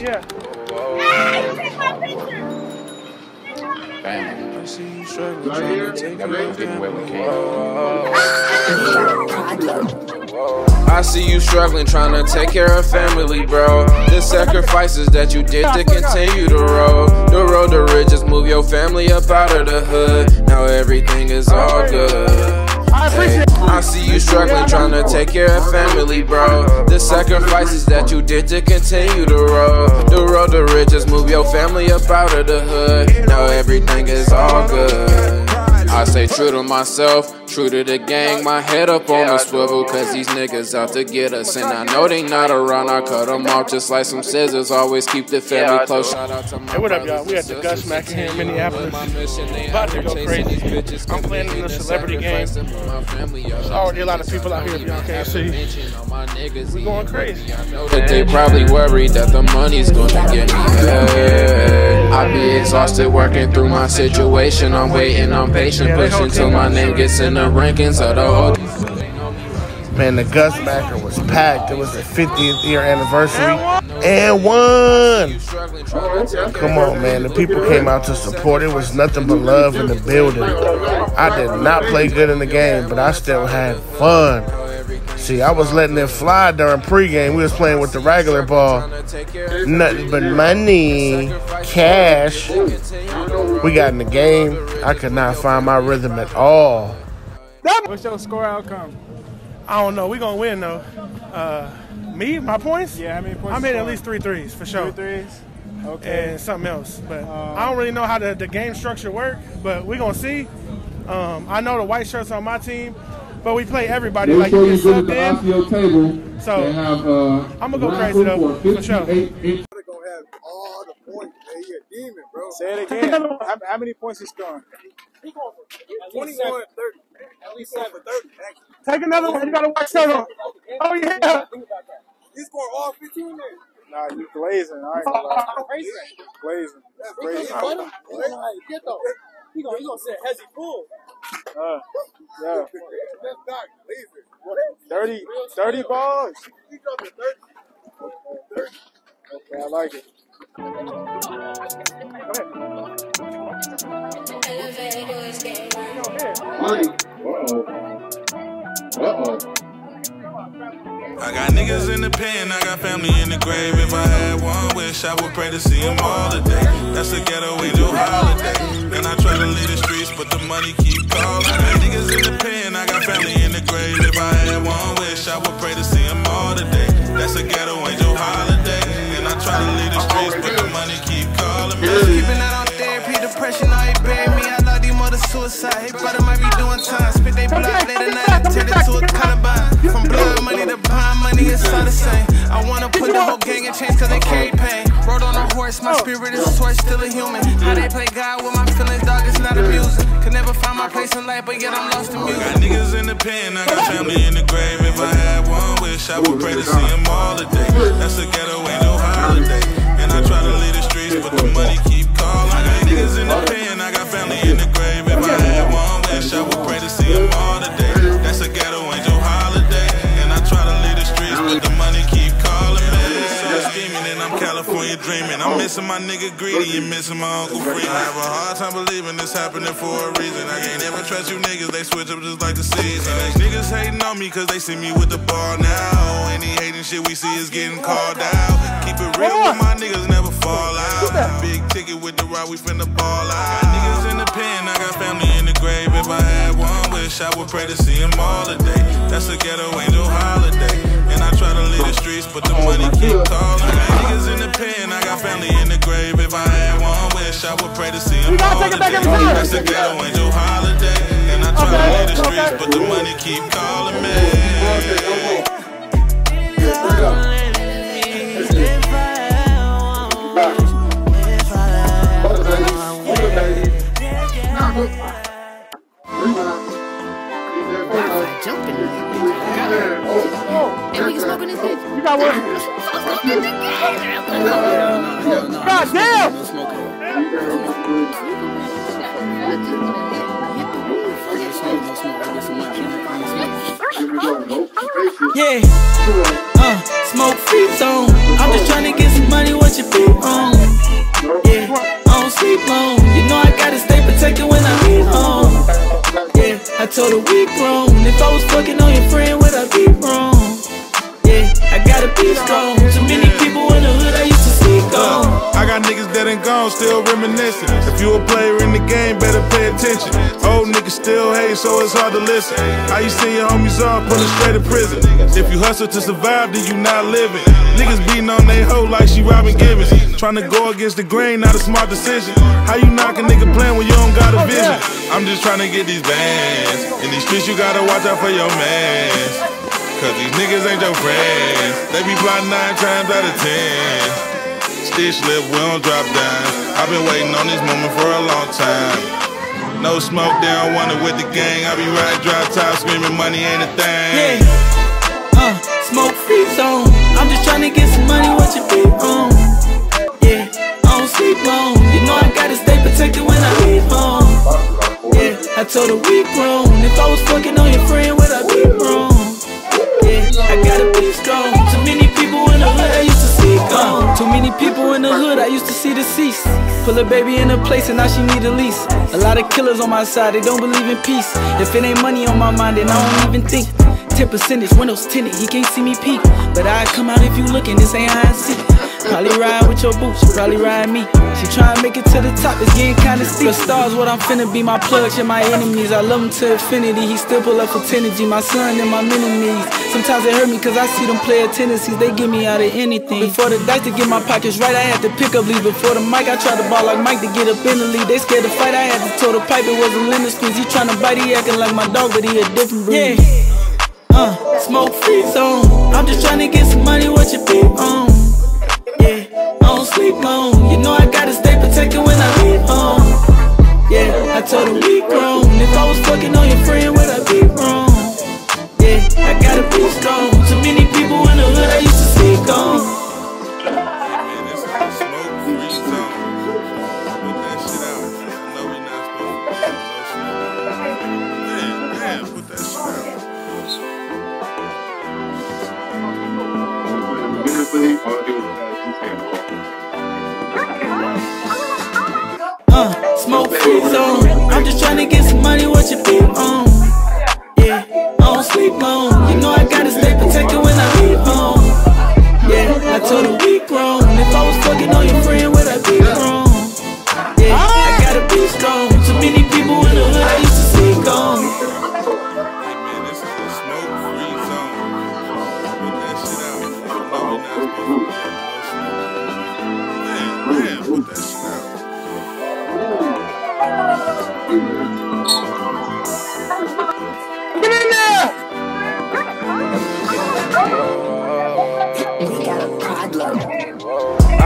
Yeah. I see you struggling, trying to take care of family. to bro. The sacrifices that you did to continue the road. The road to riches, move your family up out of the hood. Now everything is all good. I see you struggling, trying to take care of family, bro. The sacrifices that you did to continue the road. The road to riches, move your family up out of the hood. Now everything is all good. I stay true to myself, true to the gang. My head up on the swivel, cause these niggas out to get us. And I know they not around, I cut them off just like some scissors. Always keep the family close. Shout out to my Hey, what up, y'all? We at the Gus sisters Mac here in who Minneapolis. my mission, they About to out go crazy. these bitches, I'm playing in the celebrity game. sacrificing for my family, yo. There's already a lot of people out here if y'all can't see. We going crazy. I know that they probably worried that the money's gonna get me. Exhausted working through my situation. I'm waiting, I'm patient, pushing till my name gets in the rankings of the OG. Man, the Gus Macker was packed. It was the 50th year anniversary. And one. Come on, man. The people came out to support. It was nothing but love in the building. I did not play good in the game, but I still had fun. See, I was letting it fly during pregame. We was playing with the regular ball. Nothing but money, cash. We got in the game. I could not find my rhythm at all. What's your score outcome? I don't know. We gonna win though. Uh, me, my points. Yeah, how many points I you made at least three threes for sure, Three threes. Okay. and something else. But I don't really know how the, the game structure work. But we gonna see. Um, I know the white shirts on my team, but we play everybody Make like sure you you get go to subbed the in. Osceola table. So, they have, uh, I'ma go raffle crazy though, for for sure. 58 gonna have all the points. Man, he a demon, bro. Say it again. how, how many points you scoring? 21, 30. At least 7, 30. Take another one. You got a white shirt on. Oh yeah. He scored all 15 there. Nah, you glazing. I ain't gonna lie. Glazing. That's Glazing. Get though. He gonna, he gonna say Hezzy full. Uh, yeah. That's not lazy. 30, 30 balls. He dropped a 30. Okay, I like it. Mike. Uh-oh. Uh-oh. I got niggas in the pen, I got family in the grave. If I had one wish, I would pray to see them all today. That's a ghetto angel holiday. And I try to leave the streets, but the money keep calling. On my spirit is torch, still a human. How they play God with my feelings, dog, it's not amusing. Could never find my place in life, but yet I'm lost in music. Got niggas in the pen, I got family in the grave. If I had one wish, I would pray to see them all today. That's a ghetto, nigga greedy and missing my uncle Freeman. I have a hard time believing this happening for a reason. I can't ever trust you niggas, they switch up just like the season. Niggas hating on me cause they see me with the ball now. Any hating shit we see is getting called out. Keep it real with my niggas, never fall out. Big ticket with the rock, we finna ball out. Got niggas in the pen, I got family in the grave. If I had one wish, I would pray to see them all today. That's a ghetto angel holiday. And I try to leave the streets, but the money keep calling. I would pray to see them all today. That's a ghetto angel holiday. And I try to leave the streets, but the money keep calling me. Jumping. And we can smoke in this bitch. You got one. God damn. Yeah, uh, smoke free zone. I'm just trying to get some money. What you be on. Yeah, I don't sleep long. You know I gotta stay protected when I leave home. Yeah, I told her we grown. If I was fucking on your friend, gone, still reminiscing. If you a player in the game, better pay attention. Old niggas still hate, so it's hard to listen. How you send your homies off, them straight to prison. If you hustle to survive, then you not living. Niggas beating on they hoe like she Robin Givens. Trying to go against the grain, not a smart decision. How you knock a nigga plan when you don't got a oh, vision? I'm just trying to get these bands. In these streets, you gotta watch out for your mans. Cause these niggas ain't your friends. They be plotting nine times out of ten. Stitch lip, we don't drop down. I've been waiting on this moment for a long time. No smoke, they don't want it with the gang. I be riding drop top, screaming money ain't a thing. Yeah, uh, smoke free zone. In a place and now she need a lease. A lot of killers on my side, they don't believe in peace. If it ain't money on my mind, then I don't even think. 10 percentage, windows tinted, he can't see me peek. But I come out if you looking, this ain't how I see. Probably ride with your boots, she probably ride me. She tryna make it to the top, it's getting kinda steep. The stars, what I'm finna be, my plugs and my enemies. I love him to infinity, he still pull up for Tenergy. My son and my enemies. Sometimes it hurt me cause I see them player tendencies, they get me out of anything. Before the dice to get my pockets right, I had to pick up leads. Before the mic, I tried to ball like Mike to get up in the lead. They scared to fight, I had to toe the pipe, it was a lemon squeeze. He tryna bite, he acting like my dog, but he a different breed. Yeah. Uh, smoke free zone. I'm just trying to get some money, what you be on? Sleep long. You know I gotta stay protected when I leave home. Yeah, I told her we grown. If I was fucking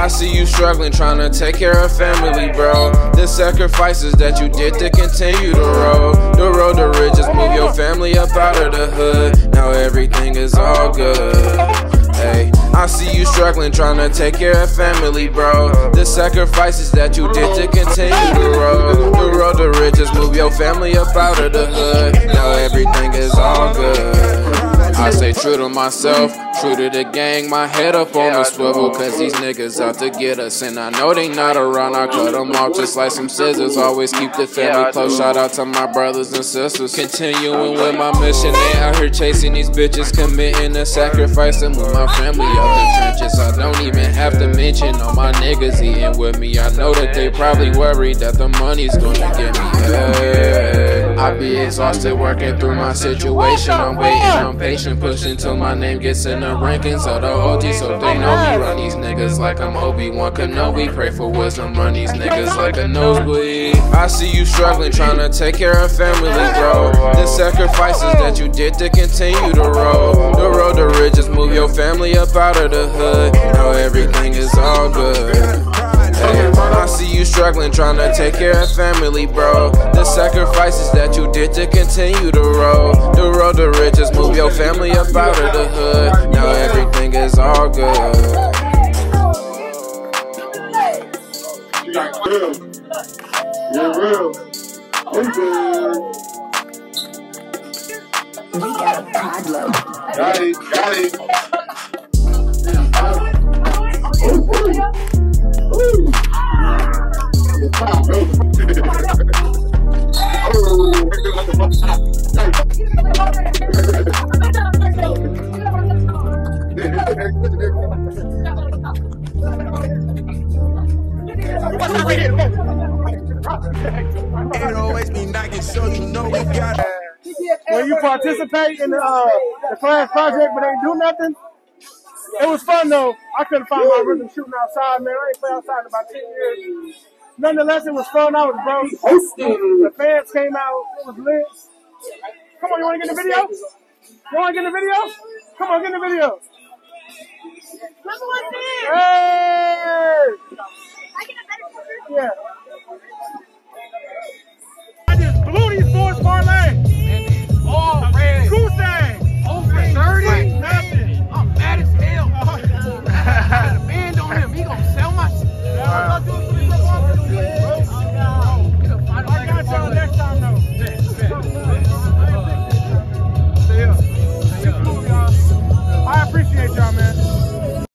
I see you struggling, trying to take care of family, bro. The sacrifices that you did to continue the road. The road to riches, move your family up out of the hood. Now everything is all good. Hey, I see you struggling, trying to take care of family, bro. The sacrifices that you did to continue the road. The road to riches, move your family up out of the hood. Now everything is all good. I stay true to myself, true to the gang, my head up on the swivel. Cause these niggas out to get us, and I know they not around. I cut them off just like some scissors. Always keep the family close. Shout out to my brothers and sisters. Continuing with my mission, they out here chasing these bitches, committing a sacrifice to move my family out the trenches. I don't even have to mention all my niggas eating with me. I know that they probably worried that the money's gonna get me. Hey. I be exhausted working through my situation. I'm waiting, I'm patient, pushing till my name gets in the rankings of the OG. So they know me. Run these niggas like I'm Obi Wan Kenobi. Pray for wisdom, run these niggas like a nosebleed. I see you struggling, trying to take care of family, bro. The sacrifices that you did to continue the road. The road to riches, move your family up out of the hood. Now everything is all good. Hey, I see you struggling, trying to take care of family, bro. The sacrifices that you did to continue the road. The road to riches, move your family up out of the hood. Now everything is all good. You're real. Okay. We got a problem. Got it. Got it. Be so you know. When you participate in the, uh, the class project but ain't do nothing, it was fun though. I couldn't find my rhythm shooting outside, man. I ain't played outside in about 10 years. Nonetheless, it was fun. I was broke. The fans came out. It was lit. Come on, you want to get the video? You want to get the video? Come on, get the video. Number one, there. Hey! Yeah. I just blew these boys far last.